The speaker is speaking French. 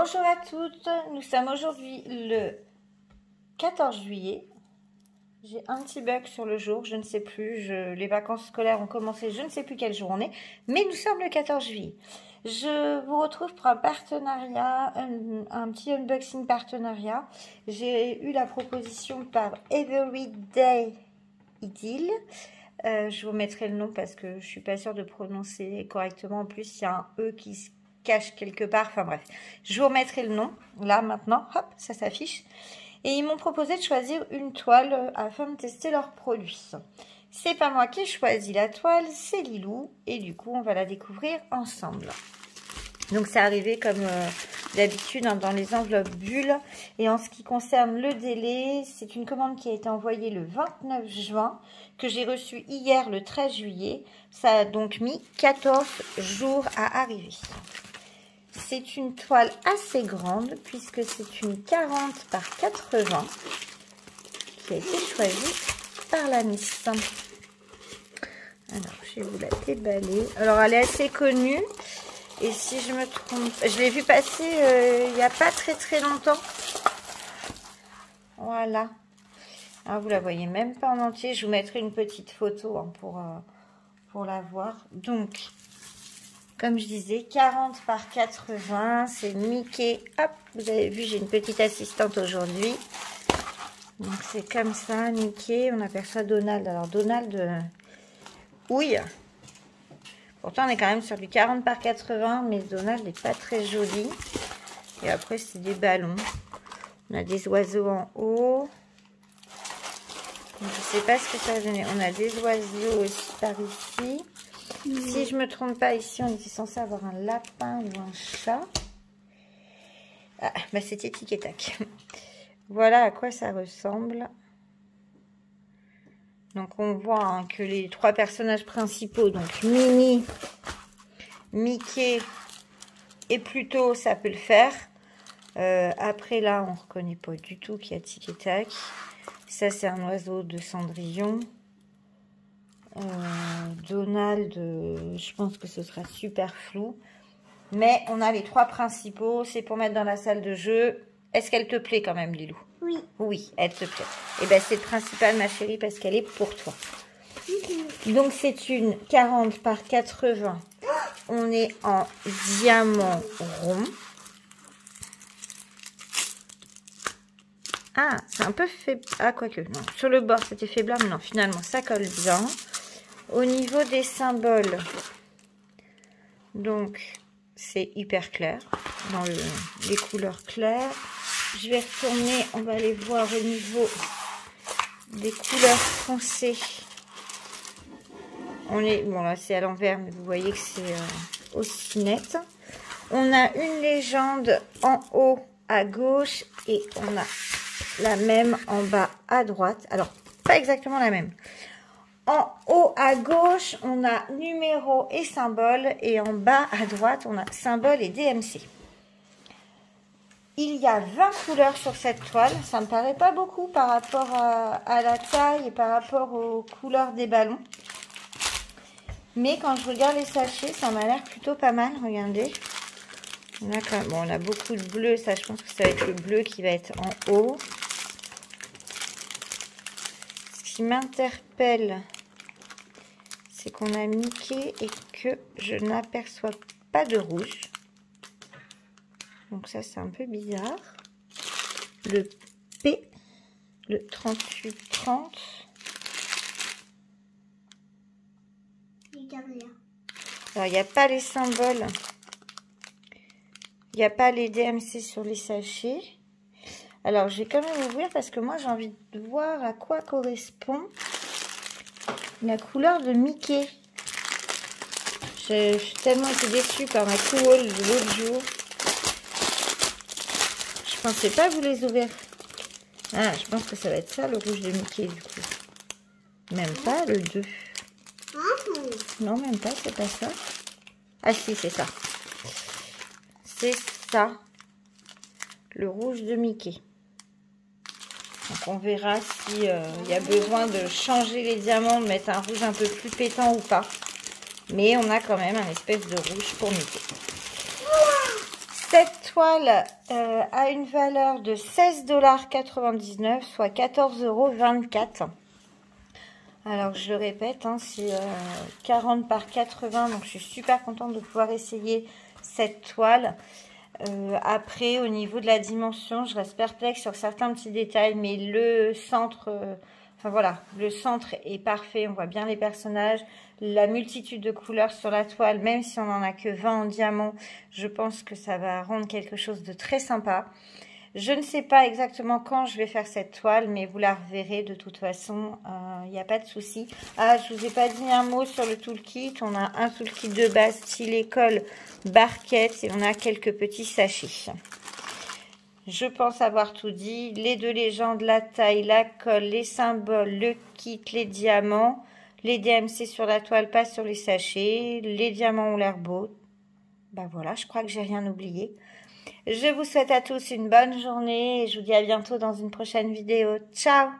à toutes, nous sommes aujourd'hui le 14 juillet. J'ai un petit bug sur le jour, je ne sais plus, les vacances scolaires ont commencé, je ne sais plus quel jour on est, mais nous sommes le 14 juillet. Je vous retrouve pour un partenariat, un, petit unboxing partenariat. J'ai eu la proposition par Everyday Idyll. Euh, je vous mettrai le nom parce que je suis pas sûre de prononcer correctement. En plus, il y a un E qui se cache quelque part. Enfin bref, je vous remettrai le nom. Là, maintenant, hop, ça s'affiche. Et ils m'ont proposé de choisir une toile euh, afin de tester leurs produits. C'est pas moi qui ai choisi la toile, c'est Lilou. Et du coup, on va la découvrir ensemble. Donc, c'est arrivé comme euh, d'habitude hein, dans les enveloppes bulles. Et en ce qui concerne le délai, c'est une commande qui a été envoyée le 29 juin, que j'ai reçue hier le 13 juillet. Ça a donc mis 14 jours à arriver. C'est une toile assez grande puisque c'est une 40 par 80 qui a été choisie par la Miss. Alors, je vais vous la déballer. Alors, elle est assez connue. Et si je me trompe, je l'ai vu passer euh, il n'y a pas très très longtemps. Voilà. Alors, ah, vous la voyez même pas en entier. Je vous mettrai une petite photo hein, pour, euh, pour la voir. Donc, comme je disais, 40 par 80, c'est Mickey. Hop, vous avez vu, j'ai une petite assistante aujourd'hui. Donc c'est comme ça, Mickey. On aperçoit Donald. Alors Donald, euh, oui. Pourtant, on est quand même sur du 40 par 80, mais Donald n'est pas très joli. Et après, c'est des ballons. On a des oiseaux en haut. je ne sais pas ce que ça va donner. On a des oiseaux aussi par ici. Si je me trompe pas, ici, on était censé avoir un lapin ou un chat. Ah, bah c'était tic et tac. voilà à quoi ça ressemble. Donc, on voit hein, que les trois personnages principaux, donc Minnie, Mickey et Pluto, ça peut le faire. Euh, après, là, on reconnaît pas du tout qu'il y a tic et tac. Ça, c'est un oiseau de Cendrillon. Donald, euh, je pense que ce sera super flou. Mais on a les trois principaux. C'est pour mettre dans la salle de jeu. Est-ce qu'elle te plaît quand même, Lilou? Oui. Oui, elle te plaît. Et eh bien, c'est le principal, ma chérie, parce qu'elle est pour toi. Donc, c'est une 40 par 80. On est en diamant rond. Ah, c'est un peu faible. Ah, quoique, non. Sur le bord, c'était faible, mais non, finalement, ça colle bien. Au niveau des symboles, donc c'est hyper clair, dans les couleurs claires. Je vais retourner, on va aller voir au niveau des couleurs foncées. On est, bon là c'est à l'envers, mais vous voyez que c'est euh, aussi net. On a une légende en haut à gauche et on a la même en bas à droite. Alors, pas exactement la même. En à gauche, on a numéro et symbole. Et en bas à droite, on a symbole et DMC. Il y a 20 couleurs sur cette toile. Ça ne me paraît pas beaucoup par rapport à, la taille et par rapport aux couleurs des ballons. Mais quand je regarde les sachets, ça m'a l'air plutôt pas mal. Regardez. On a, on a beaucoup de bleu. Ça, je pense que ça va être le bleu qui va être en haut. Ce qui m'interpelle, c'est qu'on a Mickey et que je n'aperçois pas de rouge. Donc ça, c'est un peu bizarre. Le P, le 38-30. Alors, il n'y a pas les symboles. Il n'y a pas les DMC sur les sachets. Alors, je vais quand même ouvrir parce que moi, j'ai envie de voir à quoi correspond la couleur de Mickey. Je suis tellement été déçue par ma couleur de l'autre jour. Je pensais pas vous les ouvrir. Ah, je pense que ça va être ça, le rouge de Mickey, du coup. Même pas, le 2. Non, même pas, c'est pas ça. Ah si, c'est ça. C'est ça. Le rouge de Mickey. On verra s'il euh, y a besoin de changer les diamants, de mettre un rouge un peu plus pétant ou pas. Mais on a quand même un espèce de rouge pour Mickey. Cette toile euh, a une valeur de 16,99$, soit 14,24€. Alors, je le répète, hein, c'est 40 par 80, donc je suis super contente de pouvoir essayer cette toile. Euh, après, au niveau de la dimension, je reste perplexe sur certains petits détails, mais le centre, euh, enfin voilà, le centre est parfait. On voit bien les personnages, la multitude de couleurs sur la toile, même si on n'en a que 20 en diamant, je pense que ça va rendre quelque chose de très sympa. Je ne sais pas exactement quand je vais faire cette toile, mais vous la reverrez de toute façon, il euh, n'y a pas de souci. Ah, je vous ai pas dit un mot sur le toolkit. On a un toolkit de base style école barquette et on a quelques petits sachets. Je pense avoir tout dit. Les deux légendes, la taille, la colle, les symboles, le kit, les diamants. Les DMC sur la toile, pas sur les sachets. Les diamants ont l'air beaux. Ben voilà, je crois que j'ai rien oublié. Je vous souhaite à tous une bonne journée et je vous dis à bientôt dans une prochaine vidéo. Ciao